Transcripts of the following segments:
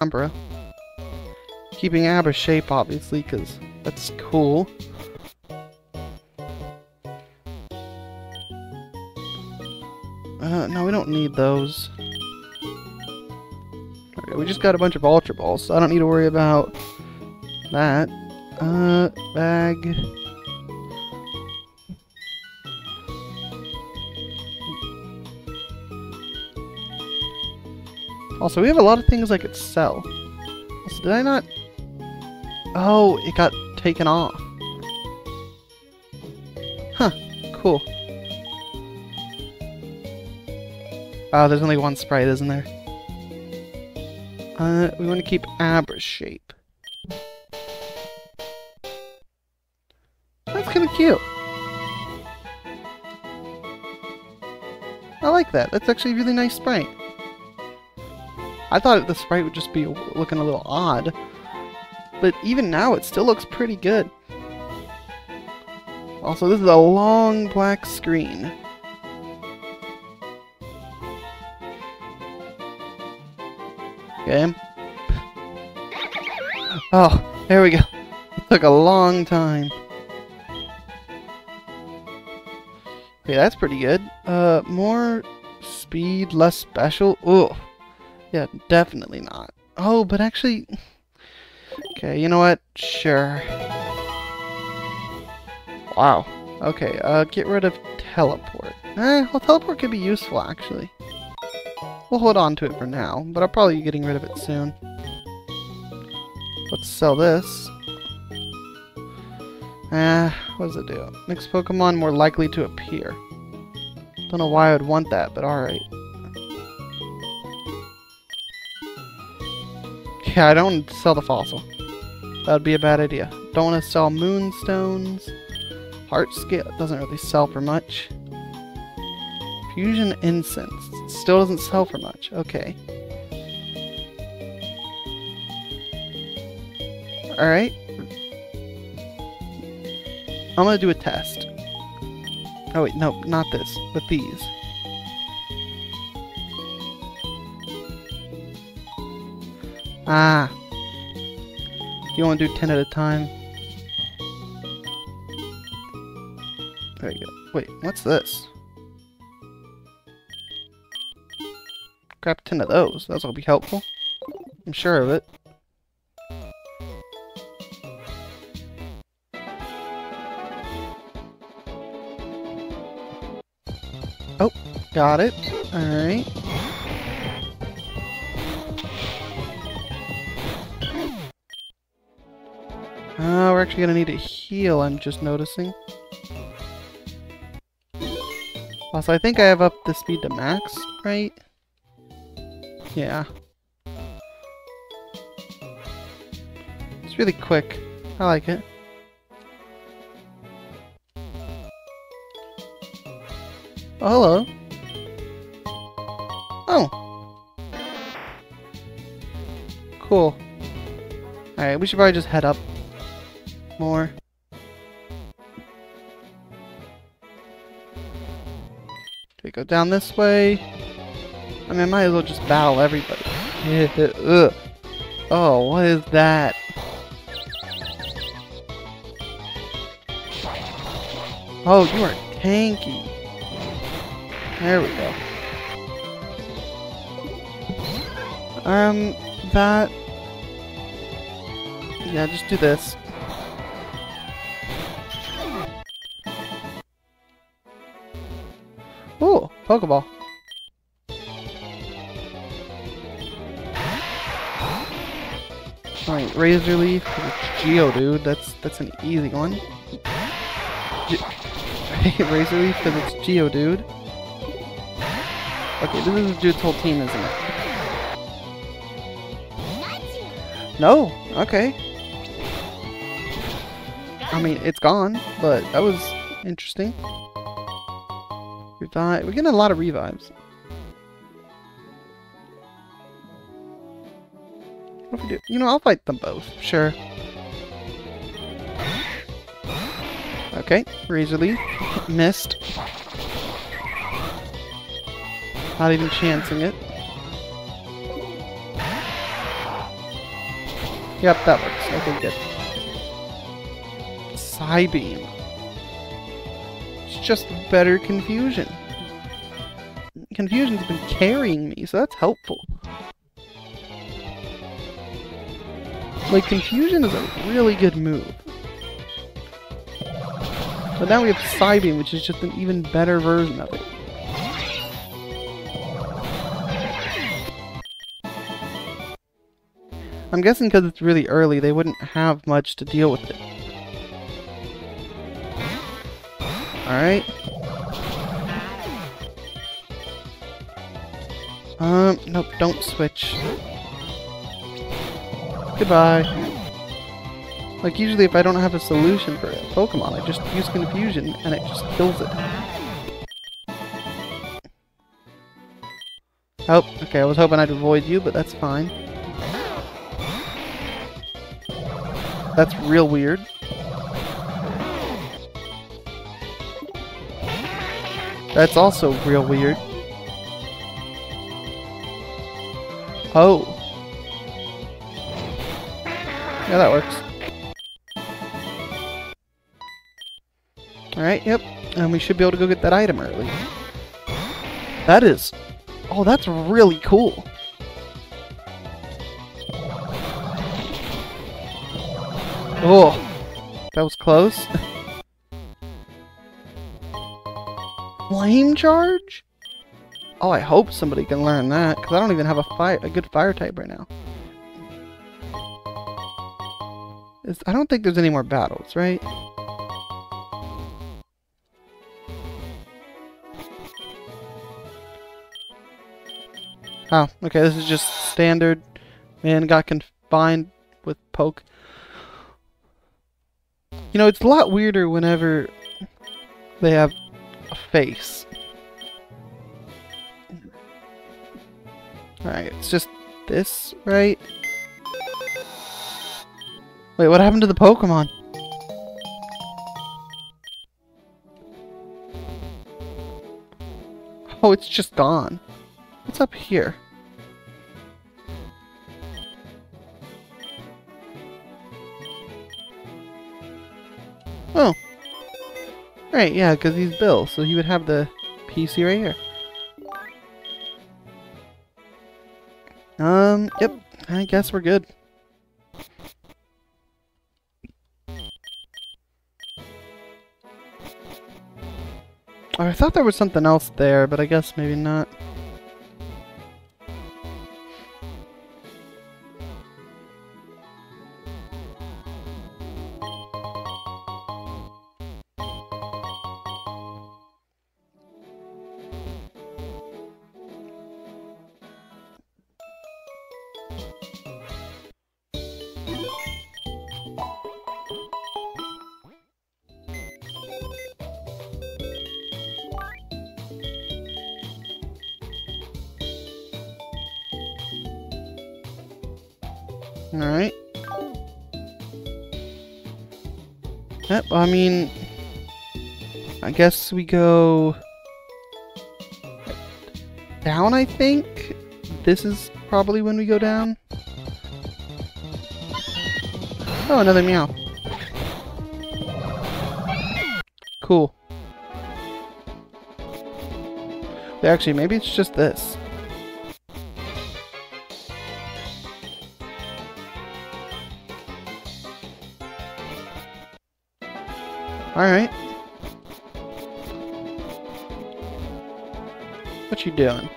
Abra. Keeping Abra's shape, obviously, because that's cool. Uh, no, we don't need those. We just got a bunch of Ultra Balls, so I don't need to worry about that. Uh, bag. Also, we have a lot of things I could sell. Did I not... Oh, it got taken off. Huh, cool. Oh, there's only one sprite, isn't there? Uh, we want to keep Abra's shape. That's kind of cute. I like that. That's actually a really nice sprite. I thought the sprite would just be looking a little odd. But even now, it still looks pretty good. Also, this is a long black screen. Okay. Oh, there we go. It took a long time. Okay, that's pretty good. Uh, more speed, less special. Ooh. Yeah, definitely not. Oh, but actually... Okay, you know what? Sure. Wow. Okay, uh, get rid of teleport. Eh, well, teleport could be useful, actually. We'll hold on to it for now, but I'll probably be getting rid of it soon. Let's sell this. Eh, what does it do? Makes Pokemon more likely to appear. Don't know why I would want that, but alright. Yeah, I don't want to sell the fossil. That would be a bad idea. Don't want to sell moonstones. Heart scale doesn't really sell for much. Fusion incense still doesn't sell for much. Okay. Alright. I'm gonna do a test. Oh wait, no, not this, but these. Ah. You want to do 10 at a time? There you go. Wait, what's this? Grab 10 of those. That'll be helpful. I'm sure of it. Oh, got it. Alright. Actually gonna need a heal, I'm just noticing. Also, I think I have up the speed to max, right? Yeah. It's really quick. I like it. Oh, hello. Oh. Cool. Alright, we should probably just head up more. we go down this way? I mean, I might as well just battle everybody. Oh, what is that? Oh, you are tanky. There we go. Um, that... Yeah, just do this. Pokeball. Alright, Razor Leaf, Geodude, that's that's an easy one. Ge Razor Leaf, because it's Geodude. Okay, this is Dude's whole team, isn't it? No! Okay. I mean, it's gone, but that was interesting. Revive. We're getting a lot of revives. What if we do? You know, I'll fight them both. Sure. Okay, Razor Leaf. Missed. Not even chancing it. Yep, that works. Okay, good. Psybeam. Just better confusion. Confusion's been carrying me, so that's helpful. Like, confusion is a really good move. But now we have Psybeam, which is just an even better version of it. I'm guessing because it's really early, they wouldn't have much to deal with it. Alright. Um, nope, don't switch. Goodbye. Like, usually if I don't have a solution for a Pokemon, I just use Confusion, and it just kills it. Oh, okay, I was hoping I'd avoid you, but that's fine. That's real weird. That's also real weird. Oh. Yeah, that works. Alright, yep. And we should be able to go get that item early. That is... Oh, that's really cool. Oh, that was close. Flame charge? Oh, I hope somebody can learn that, because I don't even have a fire, a good fire type right now. It's, I don't think there's any more battles, right? Oh, okay, this is just standard. Man got confined with poke. You know, it's a lot weirder whenever they have face. Alright, it's just this, right? Wait, what happened to the Pokemon? Oh, it's just gone. What's up here? Right, yeah, because he's Bill, so he would have the PC right here. Um, yep, I guess we're good. Oh, I thought there was something else there, but I guess maybe not. Guess we go... Down, I think? This is probably when we go down. Oh, another meow. Cool. Actually, maybe it's just this. Alright. You doing?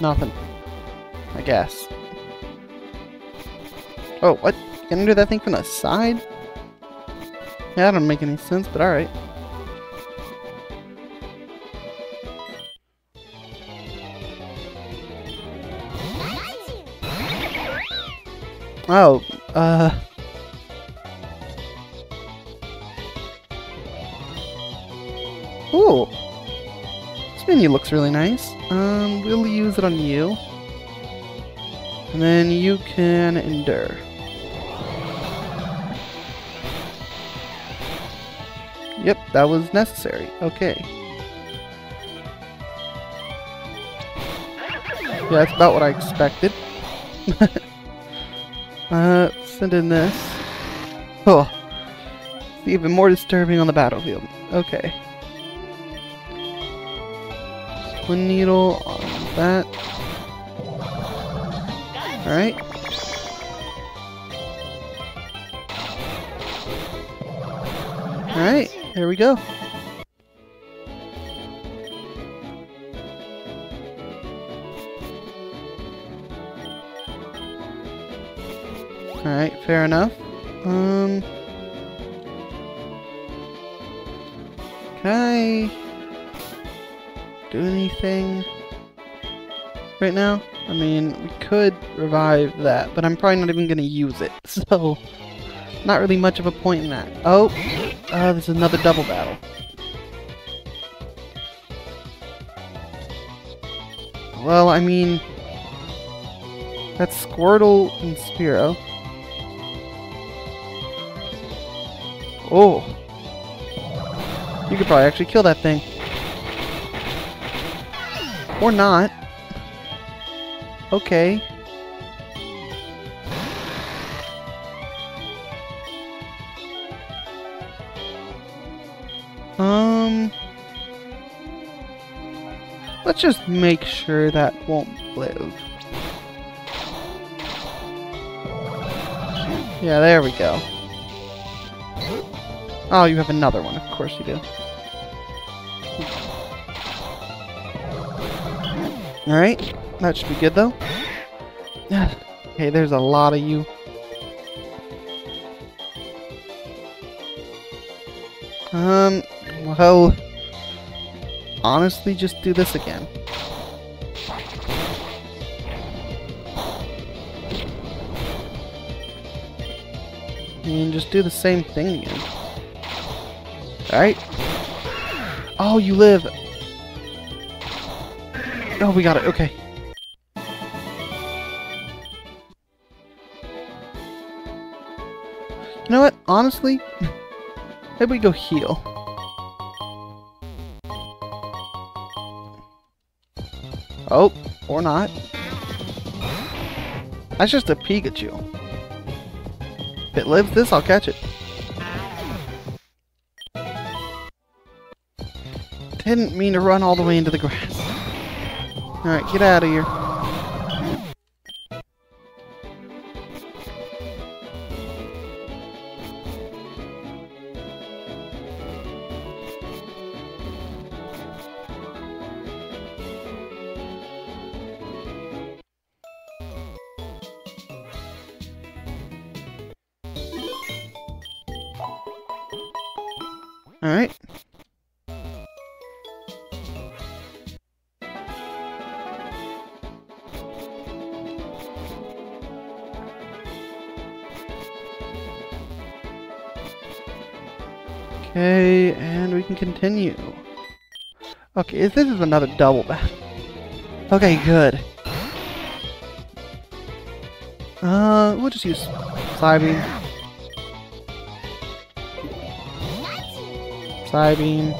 Nothing. I guess. Oh, what? Can I do that thing from the side? Yeah, that don't make any sense, but alright. Oh, uh... looks really nice. Um, we'll use it on you. And then you can endure. Yep, that was necessary. Okay. Yeah, that's about what I expected. uh, send in this. Oh. It's even more disturbing on the battlefield. Okay. Needle on that. Alright. Alright, there we go. Alright, fair enough. Um... Can I do anything right now? I mean, we could revive that, but I'm probably not even going to use it, so not really much of a point in that. Oh, uh, there's another double battle. Well, I mean, that's Squirtle and Spearow. Oh. You could probably actually kill that thing. Or not. Okay. Um... Let's just make sure that won't live. Yeah, there we go. Oh, you have another one. Of course you do. Alright. That should be good, though. okay, there's a lot of you. Um, well... Honestly, just do this again. And just do the same thing again. Alright. Oh, you live. Oh, we got it. Okay. You know what? Honestly, maybe we go heal. Oh, or not. That's just a Pikachu. If it lives this, I'll catch it. Didn't mean to run all the way into the grass. Alright, get out of here. Okay, and we can continue. Okay, this is another double battle. Okay, good. Uh, we'll just use Psybeam. Psybeam.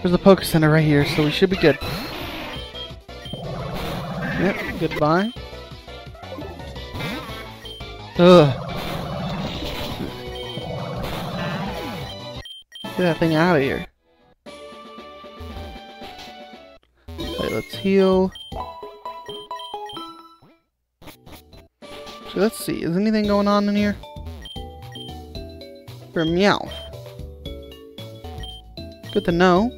There's the Poke Center right here, so we should be good. Yep, goodbye. Ugh. Get that thing out of here. Okay, let's heal. So let's see, is anything going on in here? For Meowth. Good to know.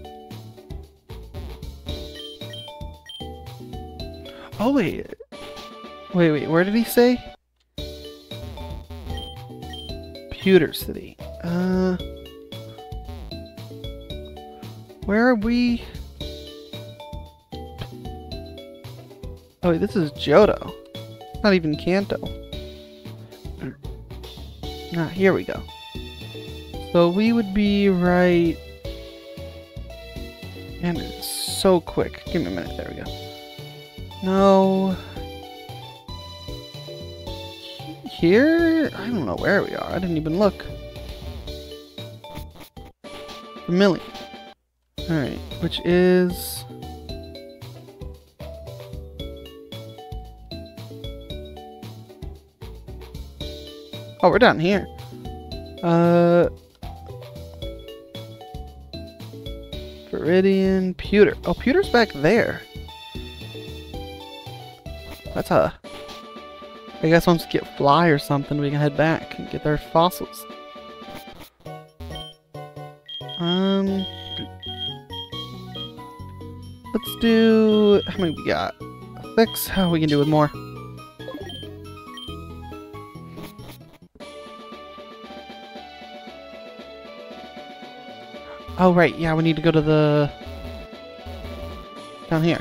Oh wait. Wait, wait, where did he say? Pewter City. Uh... Where are we? Oh wait, this is Johto. Not even Kanto. Ah, here we go. So we would be right... And it's so quick. Give me a minute. There we go. No. Here? I don't know where we are. I didn't even look. Vermilion. Alright, which is... Oh, we're down here. Uh... Viridian, Pewter. Oh, Pewter's back there. That's a... I guess once we get Fly or something, we can head back and get their fossils. Um... Let's do... How many we got? Six? How we can do with more? Oh, right. Yeah, we need to go to the... Down here.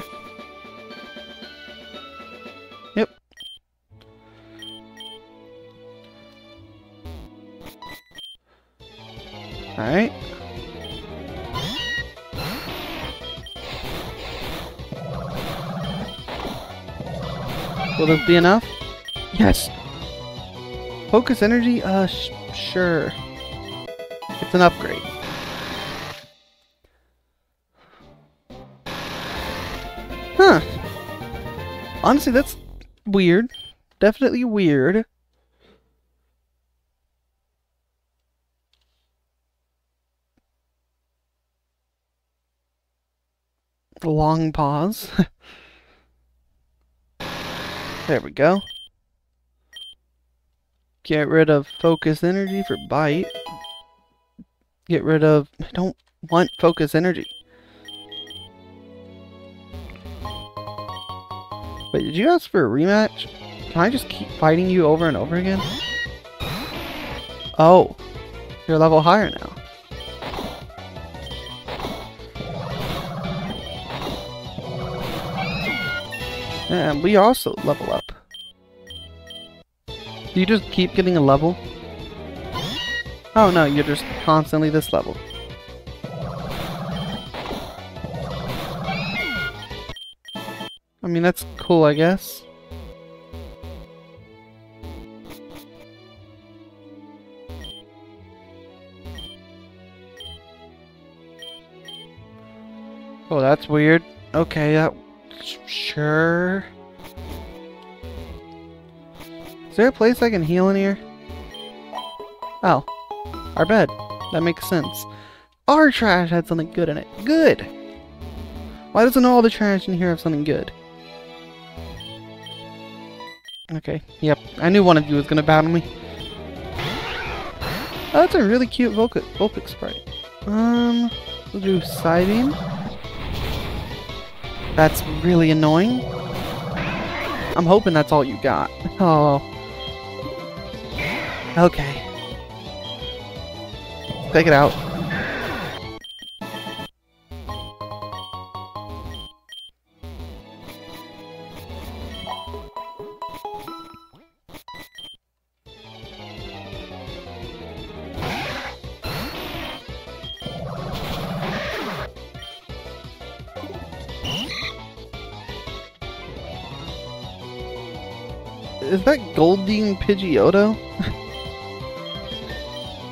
Will this be enough? Yes! Focus energy? Uh, sh sure. It's an upgrade. Huh. Honestly, that's weird. Definitely weird. Long pause. there we go. Get rid of focus energy for bite. Get rid of... I don't want focus energy. Wait, did you ask for a rematch? Can I just keep fighting you over and over again? Oh. You're level higher now. And we also level up. Do you just keep getting a level? Oh no, you're just constantly this level. I mean, that's cool, I guess. Oh, that's weird. Okay, that... Sure. Is there a place I can heal in here? Oh. Our bed. That makes sense. Our trash had something good in it. Good! Why doesn't all the trash in here have something good? Okay, yep. I knew one of you was gonna battle me. Oh, that's a really cute Vulpix, sprite. Um, we'll do Psybeam. That's really annoying. I'm hoping that's all you got. Oh. Okay. Take it out. Pidgeotto?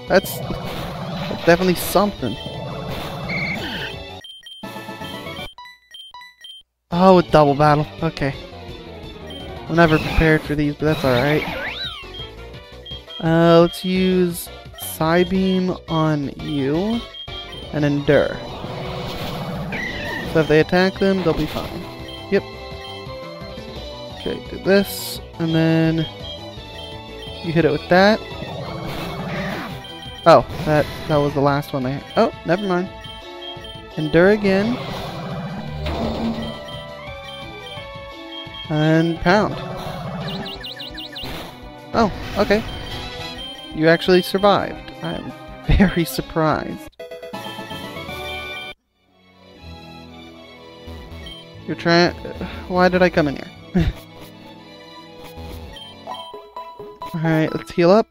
that's, that's definitely something. Oh, a double battle. Okay. I'm never prepared for these, but that's alright. Uh, let's use Psybeam on you and Endure. So if they attack them, they'll be fine. Yep. Okay, do this, and then you hit it with that. Oh, that that was the last one I. Oh, never mind. Endure again. And pound. Oh, okay. You actually survived. I'm very surprised. You're trying... Why did I come in here? Alright, let's heal up.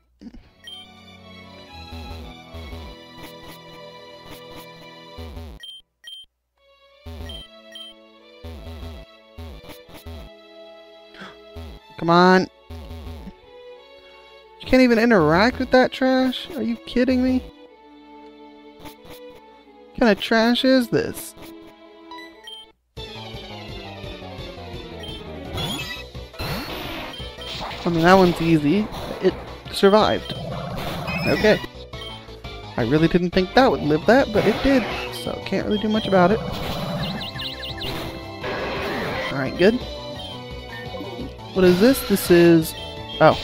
Come on. You can't even interact with that trash? Are you kidding me? kind of trash is this? I mean, that one's easy. Survived. Okay. I really didn't think that would live that, but it did, so can't really do much about it. Alright, good. What is this? This is... Oh.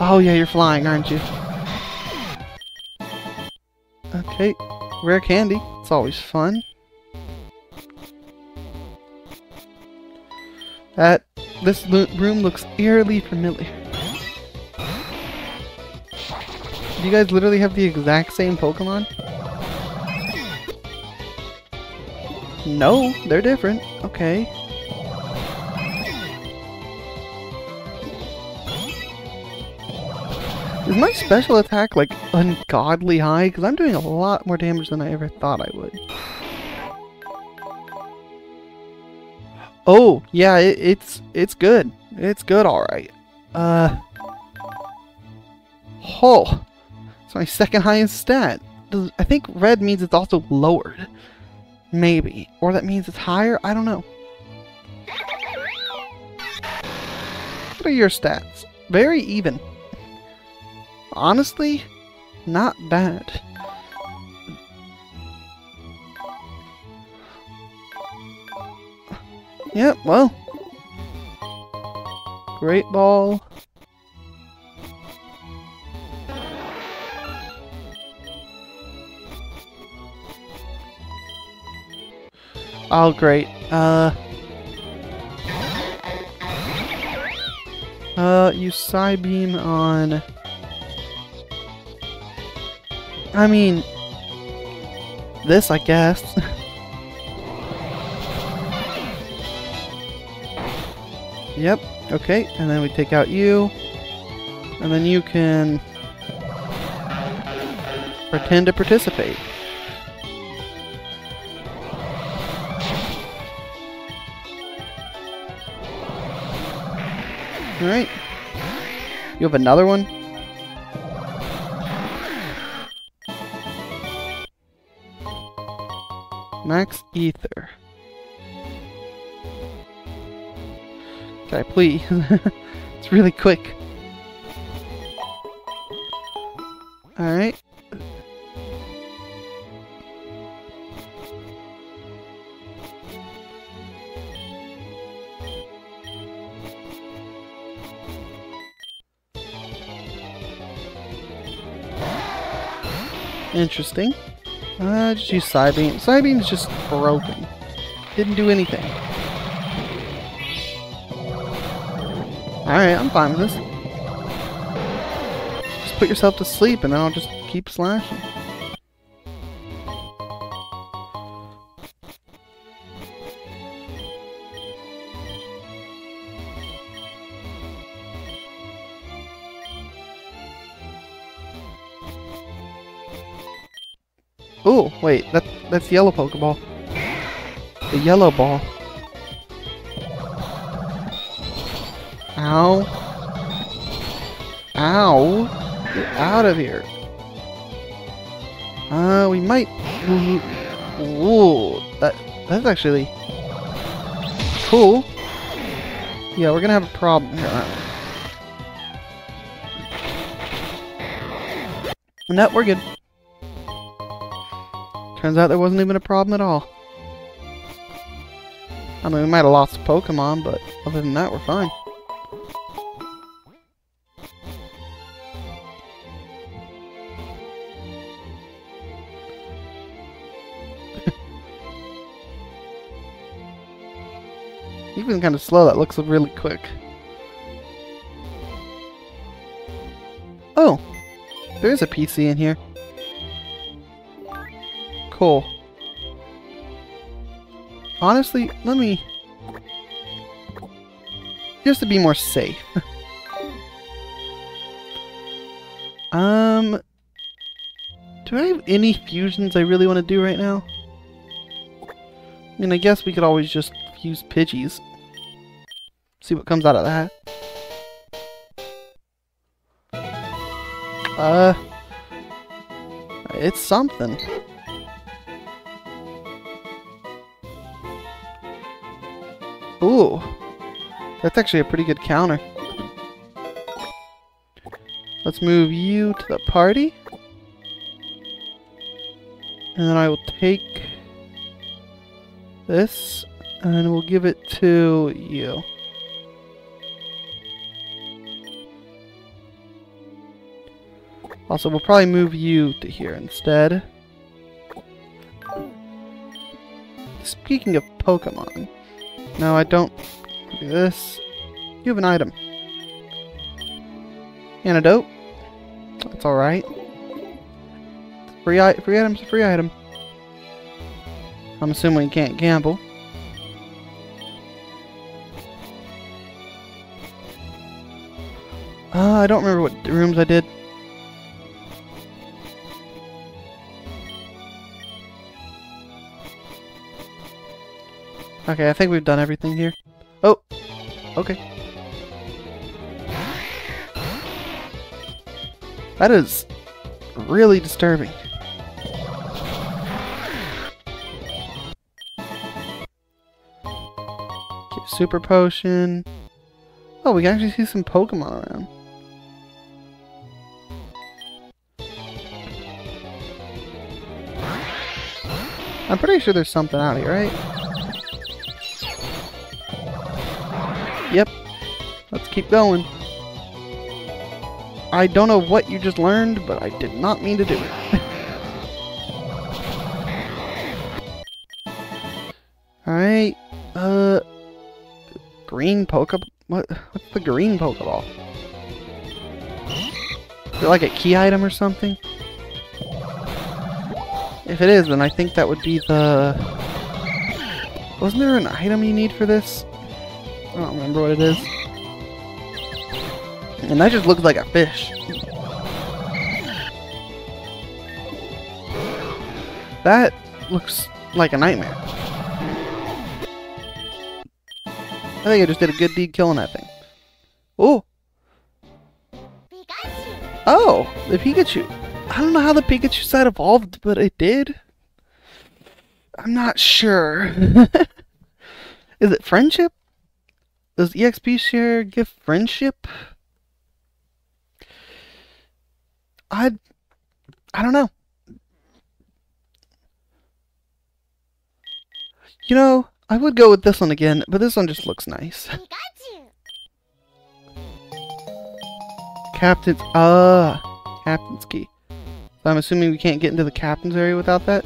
Oh yeah, you're flying, aren't you? Okay, rare candy. It's always fun. That this room looks eerily familiar. You guys literally have the exact same Pokemon? No, they're different. Okay. Is my special attack like ungodly high? Because I'm doing a lot more damage than I ever thought I would. Oh, yeah, it, it's it's good. It's good, alright. Uh... Oh! It's my second highest stat. I think red means it's also lowered. Maybe. Or that means it's higher? I don't know. What are your stats? Very even. Honestly, not bad. Yep, yeah, well. Great ball. Oh, great. Uh... Uh, use Psybeam on... I mean... This, I guess. Yep, okay, and then we take out you, and then you can pretend to participate. Alright. You have another one? Max Ether. Can I please? it's really quick. Alright. Interesting. Uh, just use Psybeam. Psybeam's just broken. Didn't do anything. Alright, I'm fine with this. Just put yourself to sleep and I'll just keep slashing. Wait, that that's yellow Pokeball. The yellow ball. Ow. Ow. Get out of here. Uh, we might... Ooh, that, that's actually... Cool. Yeah, we're gonna have a problem here. No, we're good. Turns out there wasn't even a problem at all. I mean, we might have lost a Pokemon, but other than that, we're fine. Even kind of slow, that looks really quick. Oh! There is a PC in here. Honestly, let me... Just to be more safe. um... Do I have any fusions I really want to do right now? I mean, I guess we could always just use Pidgeys. See what comes out of that. Uh... It's something. Ooh. That's actually a pretty good counter. Let's move you to the party. And then I will take this and we'll give it to you. Also, we'll probably move you to here instead. Speaking of Pokemon, no, I don't do this. You have an item. Antidote. That's alright. Free, free item's a free item. I'm assuming you can't gamble. Uh, I don't remember what rooms I did. Okay, I think we've done everything here. Oh! Okay. That is really disturbing. Super potion. Oh, we can actually see some Pokemon around. I'm pretty sure there's something out here, right? Yep. Let's keep going. I don't know what you just learned, but I did not mean to do it. Alright. Uh... Green Pokeball? What, what's the green Pokeball? Is it like a key item or something? If it is, then I think that would be the... Wasn't there an item you need for this? I don't remember what it is. And that just looks like a fish. That looks like a nightmare. I think I just did a good deed killing that thing. Oh! Oh! The Pikachu! I don't know how the Pikachu side evolved, but it did. I'm not sure. Is it friendship? Does EXP share give friendship? I I don't know. You know, I would go with this one again, but this one just looks nice. Captain's ah, uh, captain's key. So I'm assuming we can't get into the captain's area without that.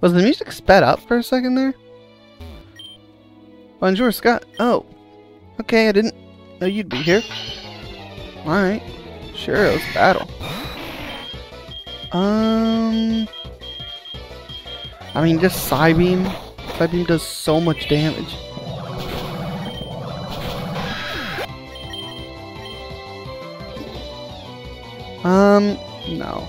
Was the music sped up for a second there? Bonjour, Scott. Oh. Okay, I didn't know you'd be here. Alright. Sure, let's battle. Um... I mean, just Psybeam. Psybeam does so much damage. Um, no.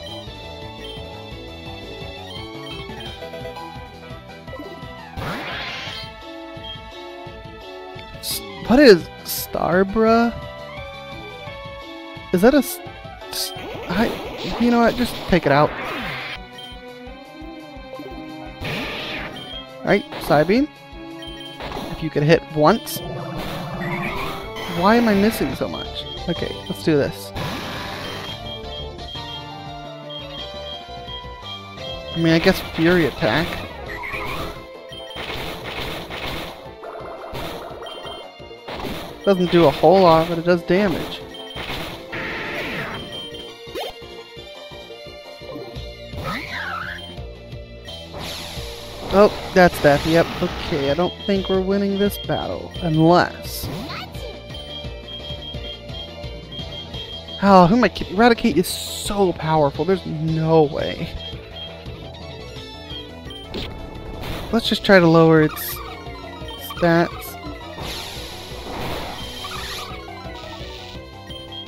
What is Starbra? Is that a... I, you know what? Just take it out. Right, Psybeam. If you could hit once. Why am I missing so much? Okay, let's do this. I mean, I guess Fury Attack. Doesn't do a whole lot, but it does damage. Oh, that's that. Yep, okay, I don't think we're winning this battle. Unless... Oh, who am I kidding? Raticate is so powerful. There's no way. Let's just try to lower its stats.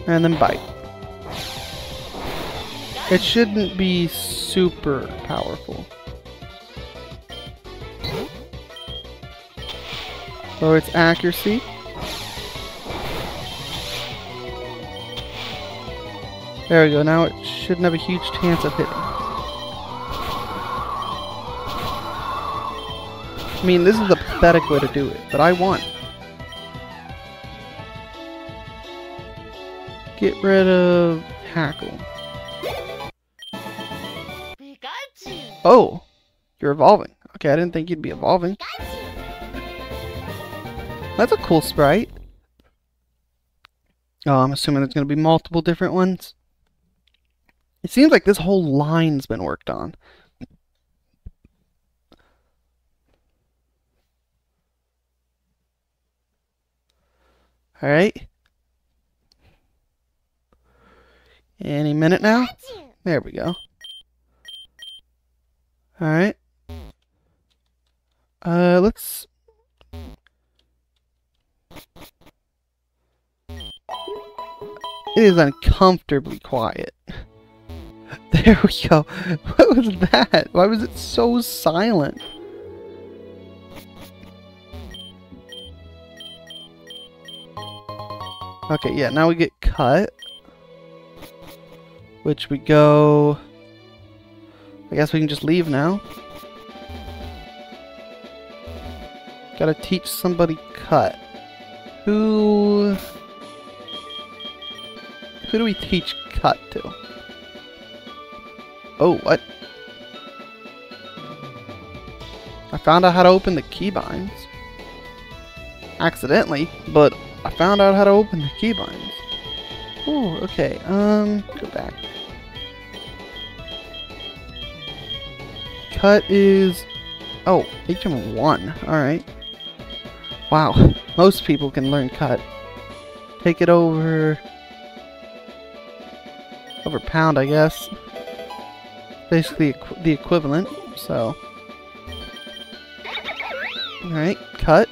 And then bite. It shouldn't be super powerful. So its accuracy. There we go, now it shouldn't have a huge chance of hitting. I mean, this is a pathetic way to do it, but I won. Get rid of Tackle. Oh! You're evolving. Okay, I didn't think you'd be evolving. That's a cool sprite. Oh, I'm assuming there's going to be multiple different ones. It seems like this whole line's been worked on. Alright. Any minute now? There we go. Alright. Uh, let's... It is uncomfortably quiet. There we go. What was that? Why was it so silent? Okay, yeah, now we get cut. Which we go... I guess we can just leave now. Gotta teach somebody cut. Who... Who do we teach cut to? Oh, what? I found out how to open the keybinds. Accidentally, but I found out how to open the keybinds. Oh, okay. Um, go back. Cut is... Oh, HM1. Alright. Wow. Most people can learn cut. Take it over... Over pound, I guess. Basically the equivalent, so... Alright, cut.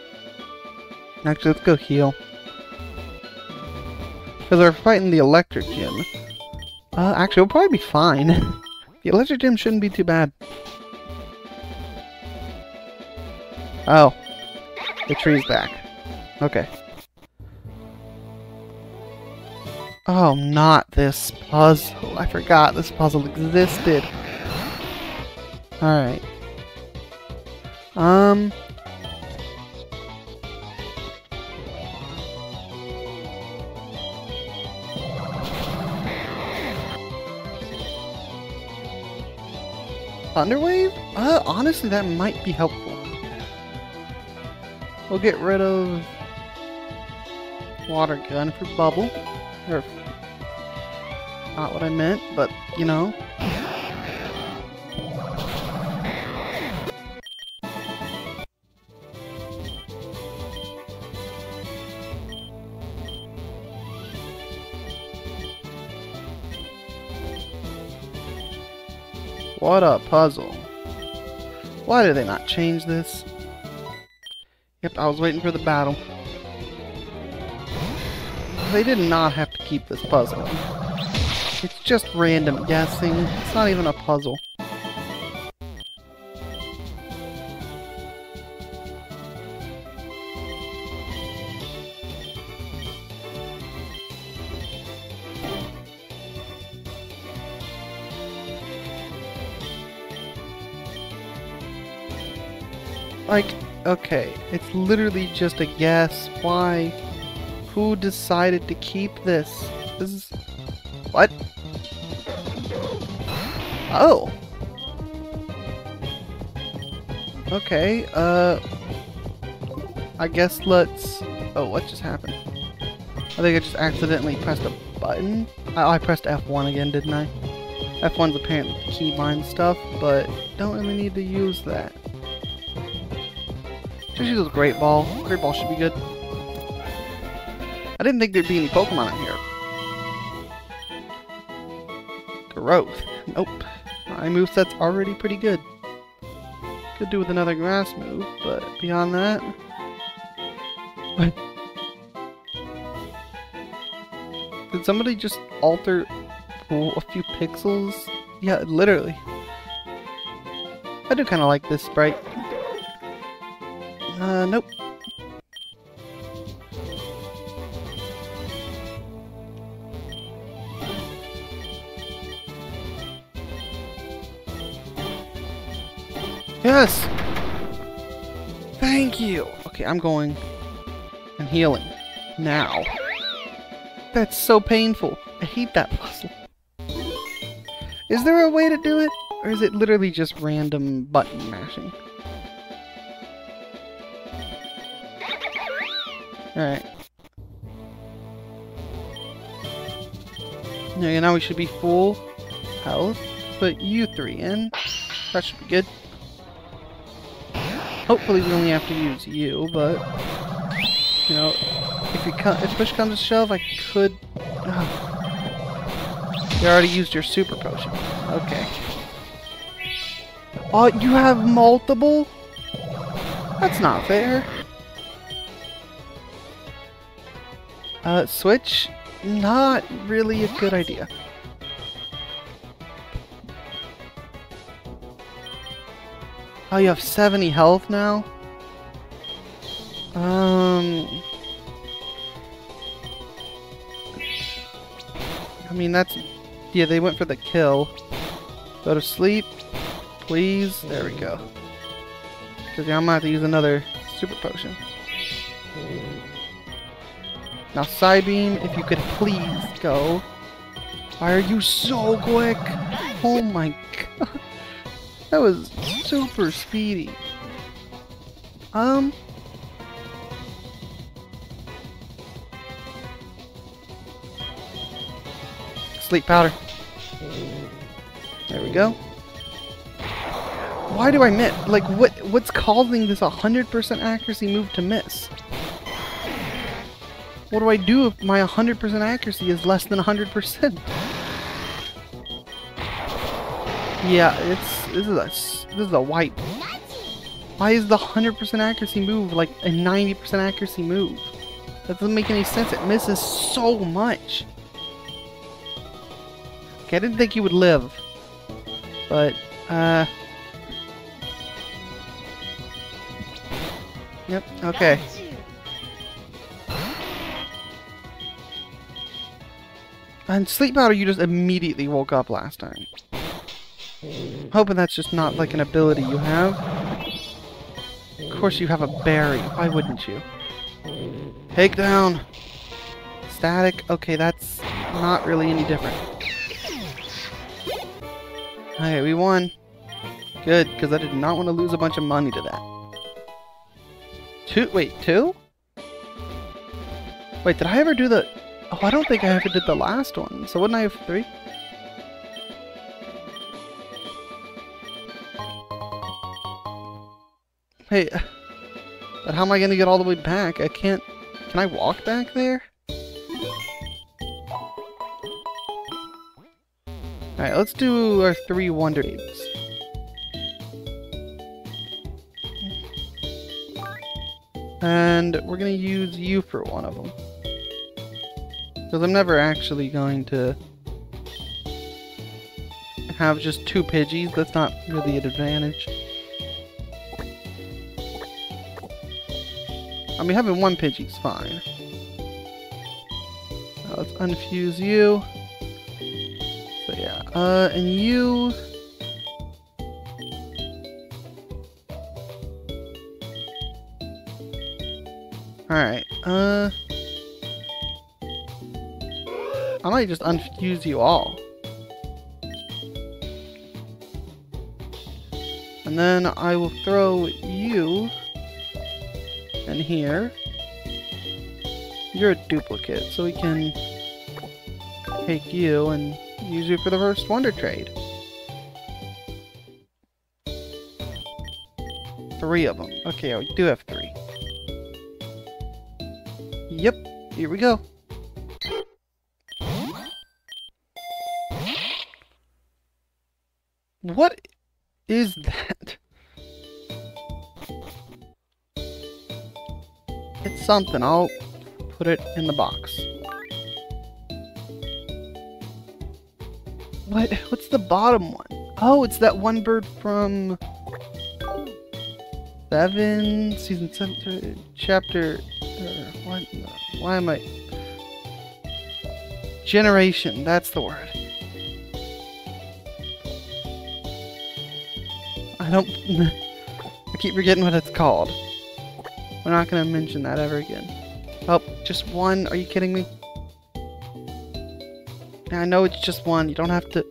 Actually, let's go heal. Because we're fighting the electric gym. Uh, actually, we'll probably be fine. the electric gym shouldn't be too bad. Oh. The tree's back. Okay. Oh, not this puzzle. I forgot this puzzle existed. Alright. Um... Thunderwave? Uh, honestly, that might be helpful. We'll get rid of water gun for bubble. Or not what I meant, but you know. What a puzzle. Why did they not change this? Yep, I was waiting for the battle. They did not have to keep this puzzle. It's just random guessing. It's not even a puzzle. Okay, it's literally just a guess. Why? Who decided to keep this? This is... What? Oh! Okay, uh... I guess let's... Oh, what just happened? I think I just accidentally pressed a button. I pressed F1 again, didn't I? F1's apparently keybind stuff, but don't really need to use that. Use a Great Ball. Great Ball should be good. I didn't think there'd be any Pokemon in here. Growth. Nope. My moveset's already pretty good. Could do with another grass move, but beyond that... Did somebody just alter a few pixels? Yeah, literally. I do kind of like this sprite. Uh, nope. Yes! Thank you! Okay, I'm going and healing. Now. That's so painful. I hate that puzzle. Is there a way to do it? Or is it literally just random button mashing? Alright. Now we should be full health. Put you three in. That should be good. Hopefully we only have to use you, but... You know, if, you come, if push comes to shove, I could... You already used your super potion. Okay. Oh, you have multiple? That's not fair. Uh, switch? Not really a good idea. Oh, you have 70 health now? Um... I mean, that's... Yeah, they went for the kill. Go to sleep. Please. There we go. Because I'm going to have to use another super potion. Now, Psybeam, if you could please go. Why are you so quick? Oh my god. That was super speedy. Um. Sleep powder. There we go. Why do I miss? Like, what? what's causing this 100% accuracy move to miss? What do I do if my 100% accuracy is less than 100%? Yeah, it's this is a this is a white. Why is the 100% accuracy move like a 90% accuracy move? That doesn't make any sense. It misses so much. Okay, I didn't think you would live, but uh. Yep. Okay. And sleep powder, you just immediately woke up last time. Hoping that's just not like an ability you have. Of course you have a berry. Why wouldn't you? Take down. Static. Okay, that's not really any different. Okay, we won. Good, because I did not want to lose a bunch of money to that. Two? Wait, two? Wait, did I ever do the... Oh, I don't think I ever did the last one. So wouldn't I have three? Hey, but how am I gonna get all the way back? I can't... Can I walk back there? Alright, let's do our three Wonder Beads. And we're gonna use you for one of them. Because I'm never actually going to have just two Pidgeys. That's not really an advantage. I mean, having one Pidgey's fine. Now let's unfuse you. So yeah, uh, and you... Alright, might just unfuse you all. And then I will throw you in here. You're a duplicate, so we can take you and use you for the first Wonder Trade. Three of them. Okay, I do have three. Yep, here we go. Something. I'll put it in the box. What? What's the bottom one? Oh, it's that one bird from... Seven, season seven, chapter... Uh, what? Why am I... Generation, that's the word. I don't... I keep forgetting what it's called. We're not gonna mention that ever again. Oh, just one? Are you kidding me? I know it's just one. You don't have to...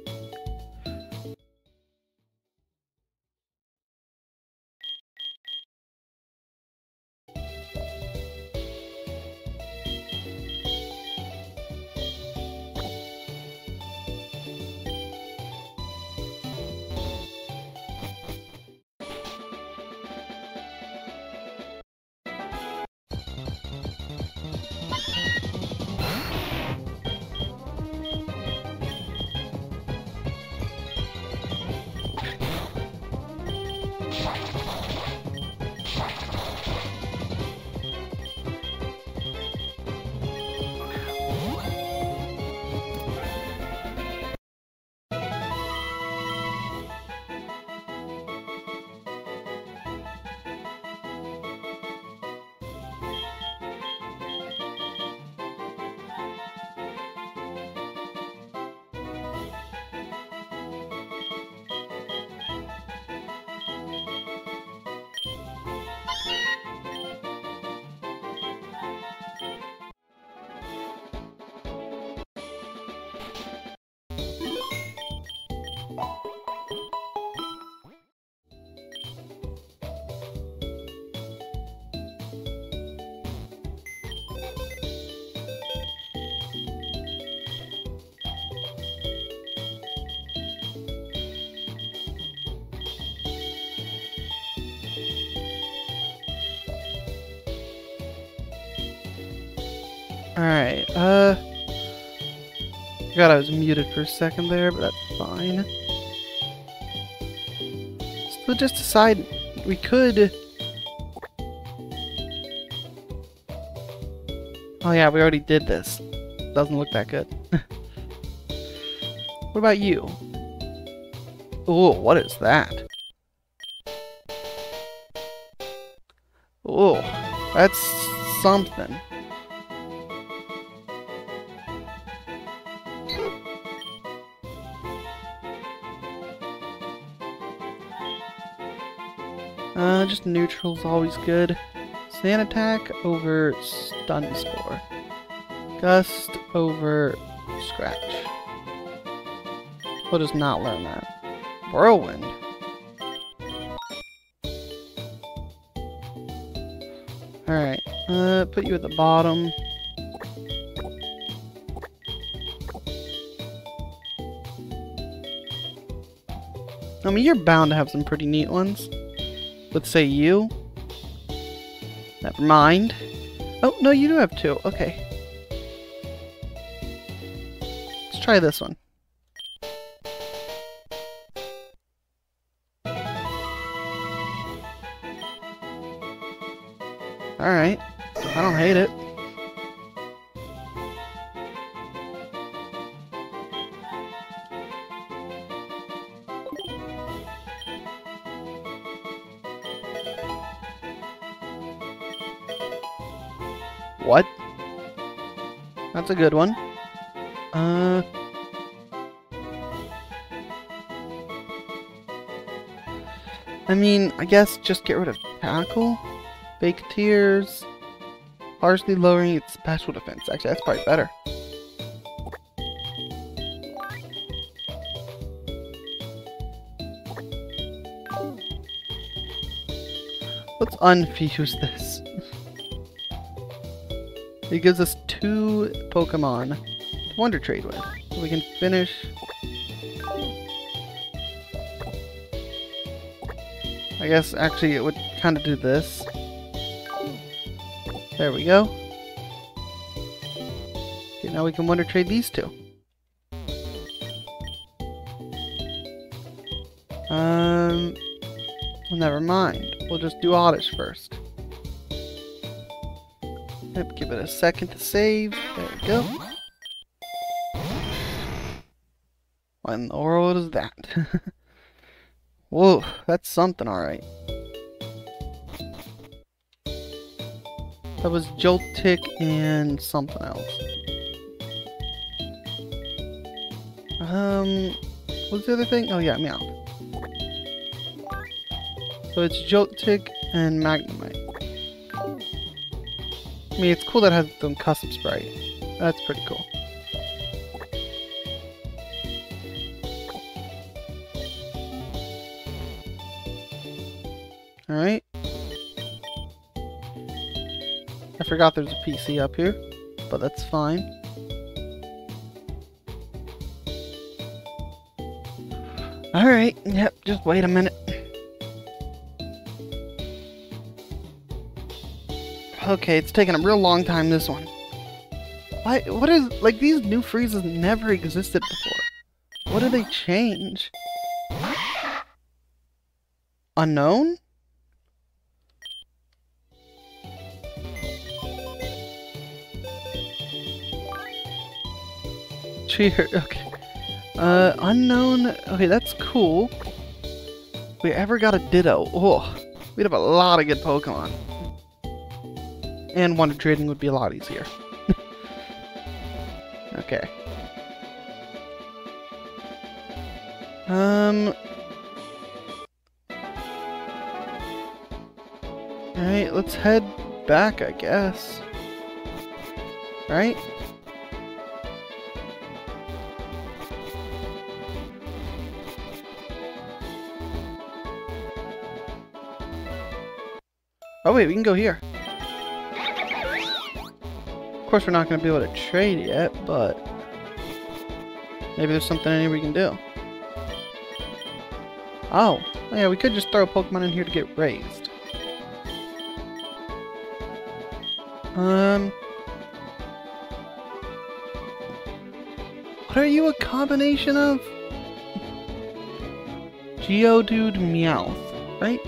Alright, uh... God, I was muted for a second there, but that's fine. So just decide we could... Oh yeah, we already did this. Doesn't look that good. what about you? Oh, what is that? Oh, that's something. Just neutral's always good. Sand attack over stun spore. Gust over scratch. We'll just not learn that. Whirlwind. Alright, uh, put you at the bottom. I mean, you're bound to have some pretty neat ones. Let's say you. Never mind. Oh, no, you do have two. Okay. Let's try this one. Alright. I don't hate it. That's a good one. Uh... I mean, I guess just get rid of Tackle, Fake Tears, partially lowering its special defense. Actually, that's probably better. Let's unfuse this. It gives us two Pokemon to Wonder Trade with. So we can finish... I guess actually it would kind of do this. There we go. Okay, now we can Wonder Trade these two. Um, never mind. We'll just do Oddish first. Yep, give it a second to save. There we go. What in the world is that? Whoa, that's something alright. That was Joltik and something else. Um, what's the other thing? Oh yeah, Meow. So it's Joltik and Magnemite. I mean, it's cool that it has its own custom sprite. That's pretty cool. Alright. I forgot there's a PC up here, but that's fine. Alright, yep, just wait a minute. Okay, it's taking a real long time, this one. Why, what is, like, these new freezes never existed before. What do they change? Unown? Cheer, okay. Uh, Unown, okay, that's cool. We ever got a Ditto, oh, we'd have a lot of good Pokemon. And Wonder Trading would be a lot easier. okay. Um... Alright, let's head back, I guess. Right? Oh wait, we can go here. Course we're not going to be able to trade yet, but... Maybe there's something in here we can do. Oh. oh yeah, we could just throw a Pokemon in here to get raised. Um... What are you a combination of? Geodude Meowth, right?